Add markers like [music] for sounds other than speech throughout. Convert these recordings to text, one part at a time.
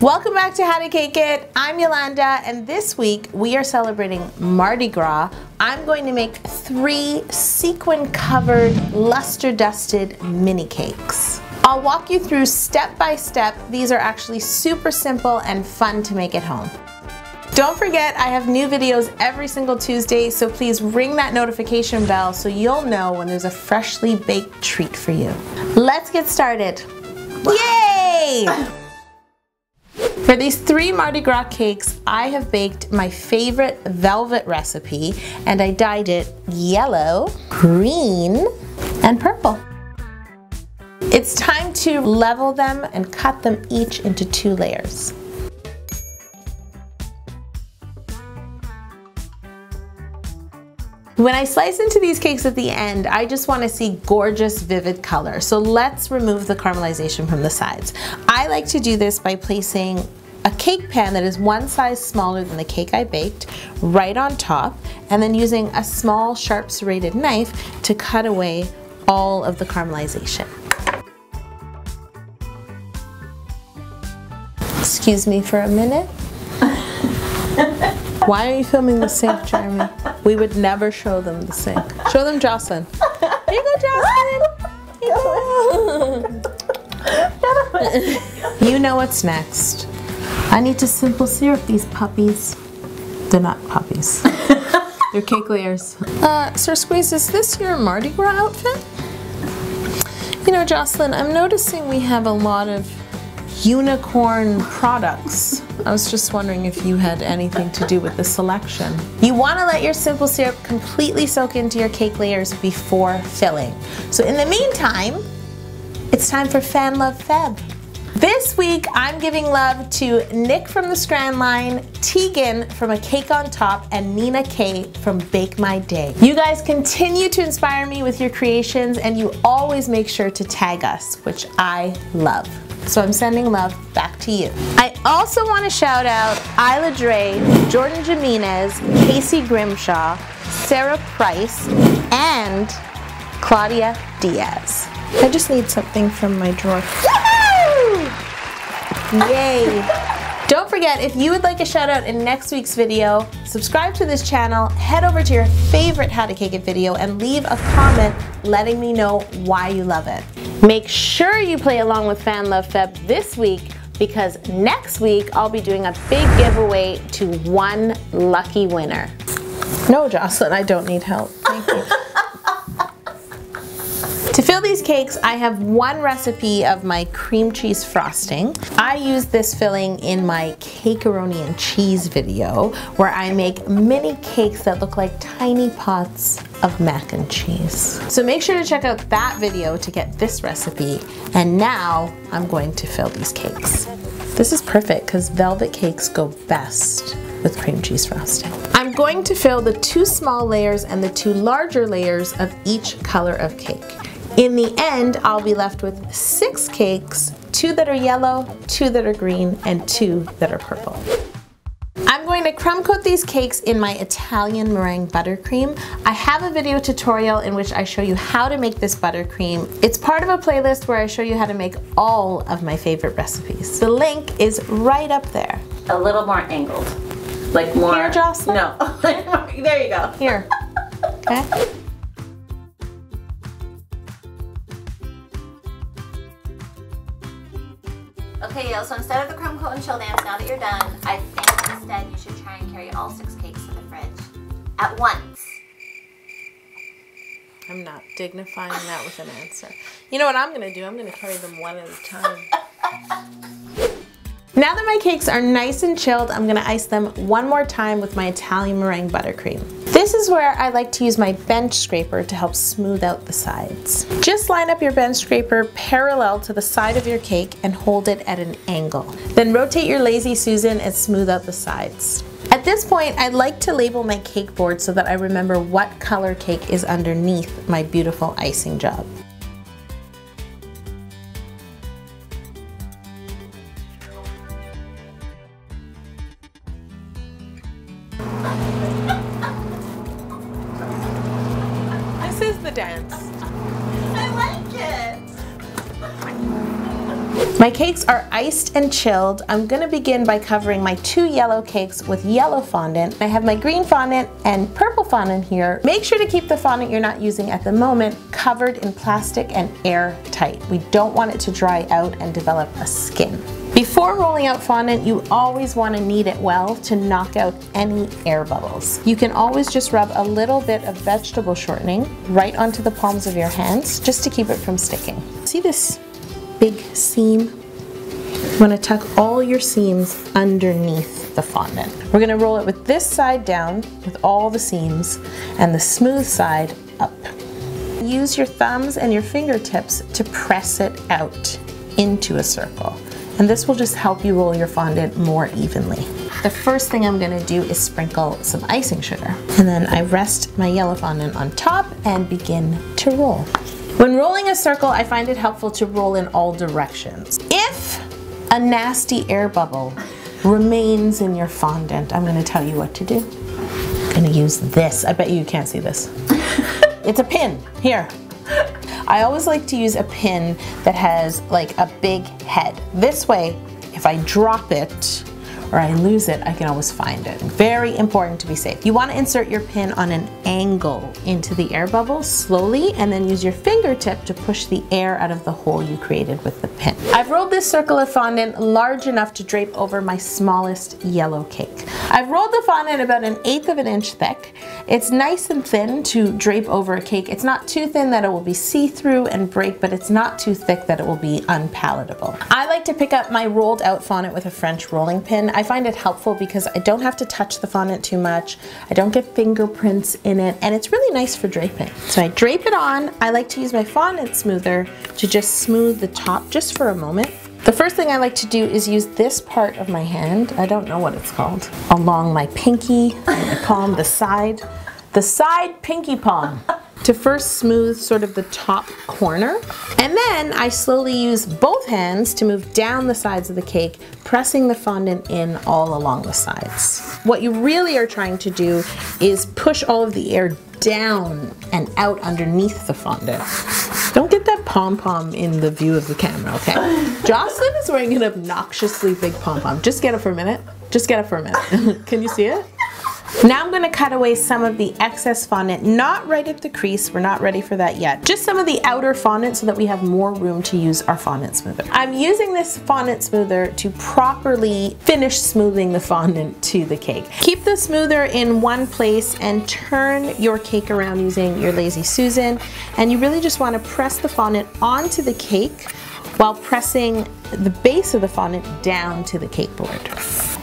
Welcome back to How to Cake It. I'm Yolanda and this week we are celebrating Mardi Gras. I'm going to make three sequin covered luster dusted mini cakes. I'll walk you through step by step. These are actually super simple and fun to make at home. Don't forget I have new videos every single Tuesday so please ring that notification bell so you'll know when there's a freshly baked treat for you. Let's get started. Yay! [laughs] For these three Mardi Gras cakes, I have baked my favorite velvet recipe and I dyed it yellow, green, and purple. It's time to level them and cut them each into two layers. When I slice into these cakes at the end, I just want to see gorgeous, vivid color. So let's remove the caramelization from the sides. I like to do this by placing a cake pan that is one size smaller than the cake I baked right on top and then using a small sharp serrated knife to cut away all of the caramelization. Excuse me for a minute. [laughs] Why are you filming the sink, Jeremy? We would never show them the sink. Show them Jocelyn. Here you go, Jocelyn. You, you know what's next. I need to simple syrup these puppies. They're not puppies. [laughs] They're cake layers. Uh, Sir Squeeze, is this your Mardi Gras outfit? You know, Jocelyn, I'm noticing we have a lot of unicorn products. I was just wondering if you had anything to do with the selection. You want to let your simple syrup completely soak into your cake layers before filling. So in the meantime, it's time for Fan Love Feb. This week, I'm giving love to Nick from the Strand Line, Tegan from A Cake on Top, and Nina K from Bake My Day. You guys continue to inspire me with your creations, and you always make sure to tag us, which I love. So I'm sending love back to you. I also want to shout out Isla Dre, Jordan Jimenez, Casey Grimshaw, Sarah Price, and Claudia Diaz. I just need something from my drawer. Yay! Don't forget, if you would like a shout out in next week's video, subscribe to this channel, head over to your favorite How to Cake It video and leave a comment letting me know why you love it. Make sure you play along with Fan Love Feb this week because next week I'll be doing a big giveaway to one lucky winner. No, Jocelyn, I don't need help. Thank you. [laughs] Fill these cakes, I have one recipe of my cream cheese frosting. I use this filling in my cakearoni and cheese video where I make mini cakes that look like tiny pots of mac and cheese. So make sure to check out that video to get this recipe. And now I'm going to fill these cakes. This is perfect because velvet cakes go best with cream cheese frosting. I'm going to fill the two small layers and the two larger layers of each color of cake. In the end, I'll be left with six cakes, two that are yellow, two that are green, and two that are purple. I'm going to crumb coat these cakes in my Italian meringue buttercream. I have a video tutorial in which I show you how to make this buttercream. It's part of a playlist where I show you how to make all of my favorite recipes. The link is right up there. A little more angled. Like more. Here, Jocelyn? No. [laughs] there you go. Here. [laughs] Okay. Okay, Yale, so instead of the crumb coat and chill dance, now that you're done, I think instead you should try and carry all six cakes to the fridge at once. I'm not dignifying that with an answer. You know what I'm gonna do? I'm gonna carry them one at a time. Now that my cakes are nice and chilled, I'm gonna ice them one more time with my Italian meringue buttercream. This is where I like to use my bench scraper to help smooth out the sides. Just line up your bench scraper parallel to the side of your cake and hold it at an angle. Then rotate your Lazy Susan and smooth out the sides. At this point, I'd like to label my cake board so that I remember what color cake is underneath my beautiful icing job. My cakes are iced and chilled. I'm gonna begin by covering my two yellow cakes with yellow fondant. I have my green fondant and purple fondant here. Make sure to keep the fondant you're not using at the moment covered in plastic and airtight. We don't want it to dry out and develop a skin. Before rolling out fondant, you always want to knead it well to knock out any air bubbles. You can always just rub a little bit of vegetable shortening right onto the palms of your hands just to keep it from sticking. See this big seam. You want to tuck all your seams underneath the fondant. We're going to roll it with this side down with all the seams and the smooth side up. Use your thumbs and your fingertips to press it out into a circle. And this will just help you roll your fondant more evenly. The first thing I'm gonna do is sprinkle some icing sugar. And then I rest my yellow fondant on top and begin to roll. When rolling a circle, I find it helpful to roll in all directions. If a nasty air bubble remains in your fondant, I'm gonna tell you what to do. I'm gonna use this. I bet you can't see this. [laughs] it's a pin, here. I always like to use a pin that has like a big head. This way, if I drop it, or I lose it, I can always find it. Very important to be safe. You want to insert your pin on an angle into the air bubble slowly and then use your fingertip to push the air out of the hole you created with the pin. I've rolled this circle of fondant large enough to drape over my smallest yellow cake. I've rolled the fondant about an eighth of an inch thick. It's nice and thin to drape over a cake. It's not too thin that it will be see-through and break, but it's not too thick that it will be unpalatable. I like to pick up my rolled out fondant with a French rolling pin. I find it helpful because I don't have to touch the fondant too much. I don't get fingerprints in it and it's really nice for draping. So I drape it on. I like to use my fondant smoother to just smooth the top just for a moment. The first thing I like to do is use this part of my hand, I don't know what it's called, along my pinky, my [laughs] palm, the side, the side pinky palm [laughs] to first smooth sort of the top corner. And then I slowly use both hands to move down the sides of the cake, pressing the fondant in all along the sides. What you really are trying to do is push all of the air down and out underneath the fondant. Pom-pom in the view of the camera, okay? Jocelyn is wearing an obnoxiously big pom-pom. Just get it for a minute. Just get it for a minute. [laughs] Can you see it? Now I'm going to cut away some of the excess fondant, not right at the crease, we're not ready for that yet. Just some of the outer fondant so that we have more room to use our fondant smoother. I'm using this fondant smoother to properly finish smoothing the fondant [laughs] to the cake. Keep the smoother in one place and turn your cake around using your Lazy Susan. And you really just want to press the fondant onto the cake while pressing the base of the fondant down to the cake board.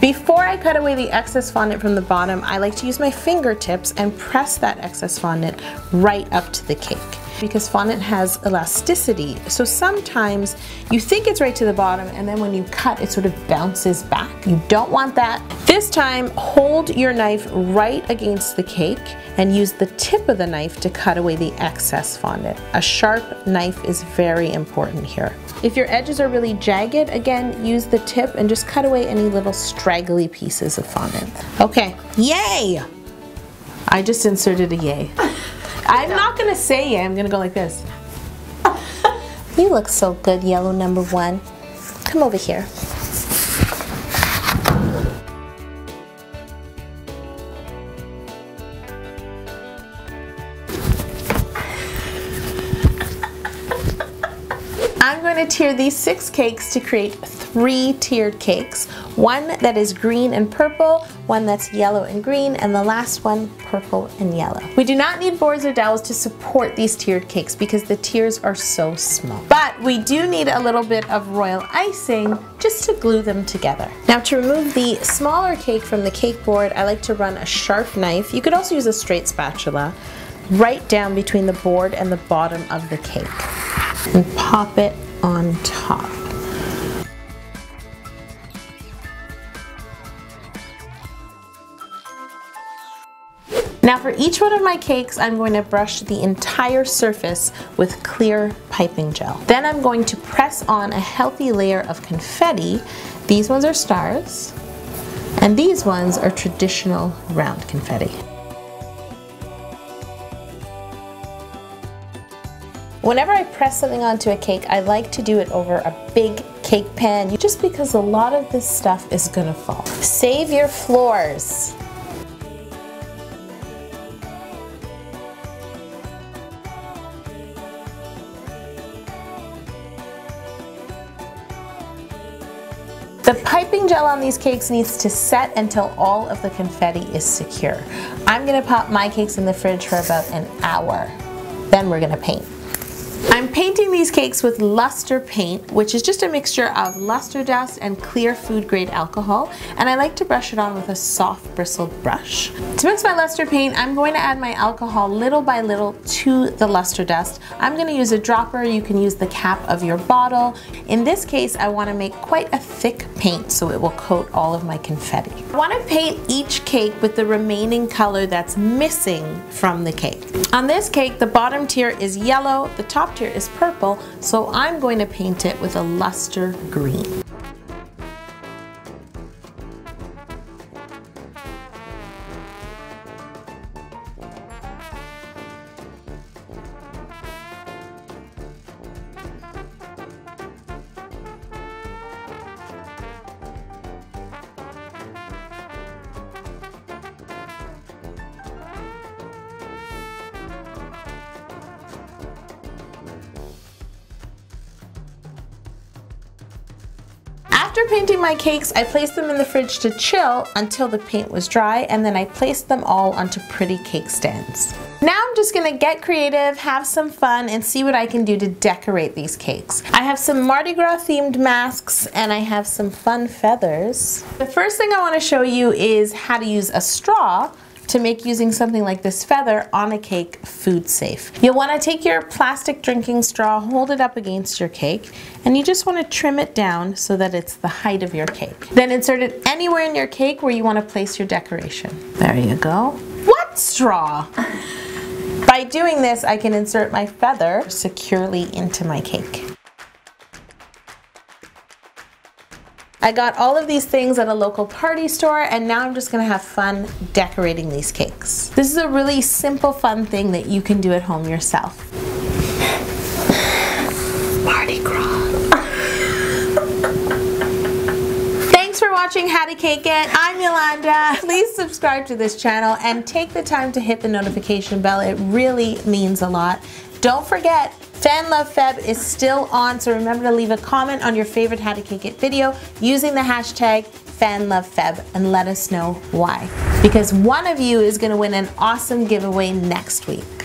Before I cut away the excess fondant from the bottom, I like to use my fingertips and press that excess fondant right up to the cake because fondant has elasticity. So sometimes you think it's right to the bottom and then when you cut, it sort of bounces back. You don't want that. This time, hold your knife right against the cake and use the tip of the knife to cut away the excess fondant. A sharp knife is very important here. If your edges are really jagged, again, use the tip and just cut away any little straggly pieces of fondant. Okay, yay! I just inserted a yay. [laughs] I'm not gonna say yay, I'm gonna go like this. [laughs] you look so good, yellow number one. Come over here. [laughs] I'm going to tier these six cakes to create three tiered cakes. One that is green and purple, one that's yellow and green, and the last one purple and yellow. We do not need boards or dowels to support these tiered cakes because the tiers are so small. But we do need a little bit of royal icing just to glue them together. Now to remove the smaller cake from the cake board, I like to run a sharp knife. You could also use a straight spatula right down between the board and the bottom of the cake and pop it on top. Now for each one of my cakes, I'm going to brush the entire surface with clear piping gel. Then I'm going to press on a healthy layer of confetti. These ones are stars, and these ones are traditional round confetti. Whenever I press something onto a cake, I like to do it over a big cake pan just because a lot of this stuff is gonna fall. Save your floors. The piping gel on these cakes needs to set until all of the confetti is secure. I'm gonna pop my cakes in the fridge for about an hour. Then we're gonna paint. I'm painting these cakes with luster paint, which is just a mixture of luster dust and clear food grade alcohol, and I like to brush it on with a soft bristled brush. To mix my luster paint, I'm going to add my alcohol little by little to the luster dust. I'm going to use a dropper, you can use the cap of your bottle. In this case, I want to make quite a thick paint so it will coat all of my confetti. I want to paint each cake with the remaining color that's missing from the cake. On this cake, the bottom tier is yellow, the top tier is purple, so I'm going to paint it with a luster green. After painting my cakes, I placed them in the fridge to chill until the paint was dry and then I placed them all onto pretty cake stands. Now I'm just gonna get creative, have some fun, and see what I can do to decorate these cakes. I have some Mardi Gras themed masks and I have some fun feathers. The first thing I wanna show you is how to use a straw to make using something like this feather on a cake food safe. You'll want to take your plastic drinking straw, hold it up against your cake, and you just want to trim it down so that it's the height of your cake. Then insert it anywhere in your cake where you want to place your decoration. There you go. What straw? [laughs] By doing this, I can insert my feather securely into my cake. I got all of these things at a local party store and now I'm just gonna have fun decorating these cakes. This is a really simple fun thing that you can do at home yourself. Mardi Gras. Thanks for watching How to Cake It. I'm Yolanda. Please subscribe to this channel and take the time to hit the notification bell. It really means a lot. Don't forget, Fan Love Feb is still on, so remember to leave a comment on your favorite How to Cake It video using the hashtag FanLoveFeb and let us know why. Because one of you is gonna win an awesome giveaway next week.